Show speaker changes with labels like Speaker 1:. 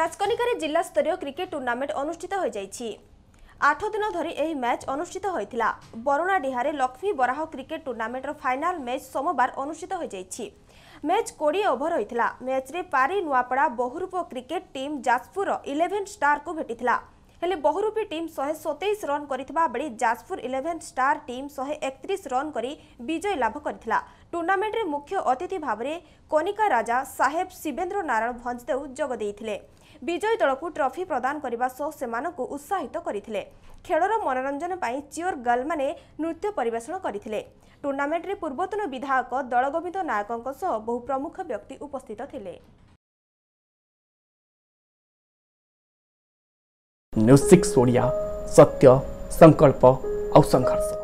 Speaker 1: রাজকনিকার জেলা স্তরীয় cricket tournament অনুষ্ঠিত হয়ে যাই আঠ দিন ধরে এই ম্যাচ অনুষ্ঠিত হয়েছিল বরণাডিহারে লক্ষ্মী বরাহ ক্রিকেট টুর্ণামেন্টর ফাইনাল ম্যাচ সোমবার অনুষ্ঠিত হয়ে যাই ম্যাচ কোড়িয়ে ওভর হয়েছিল ম্যাচে পারি, Nuapada Bahurup cricket team, Jajpur eleven star কু ভেটি ହେଲେ ବହୁରୂପୀ ଟିମ୍ ଶହେ ସତେଇଶ ରନ୍ କରିଥିବା ବେଳେ ଯାଜପୁର ଇଲେଭେନ୍ ଷ୍ଟାର ଟିମ୍ ଶହେ ଏକତିରିଶ ରନ୍ କରି ବିଜୟ ଲାଭ କରିଥିଲା। ଟୁର୍ଣ୍ଣାମେଣ୍ଟରେ ମୁଖ୍ୟ ଅତିଥି ଭାବରେ କନିକା ରାଜା ସାହେବ ଶିବେନ୍ଦ୍ର ନାରାୟଣ ଭଞ୍ଜଦେଉ ଯୋଗ ଦେଇଥିଲେ। ବିଜୟୀ ଦଳକୁ ଟ୍ରଫି ପ୍ରଦାନ କରିବା ସହ ସେମାନଙ୍କୁ ଉତ୍ସାହିତ କରିଥିଲେ। ଖେଳର ମନୋରଞ୍ଜନ ପାଇଁ ଚିଓର ଗର୍ଲମାନେ ନୃତ୍ୟ ପରିବେଷଣ କରିଥିଲେ। ଟୁର୍ଣ୍ଣାମେଣ୍ଟରେ ପୂର୍ବତନ ବିଧାୟକ ଦଳଗୋବିନ୍ଦ ନାୟକଙ୍କ ସହ ବହୁ ପ୍ରମୁଖ ବ୍ୟକ୍ତି ଉପସ୍ଥିତ ଥିଲେ।
Speaker 2: न्यूज़ सिक्स ओडिया सत्य संकल्प और संघर्ष।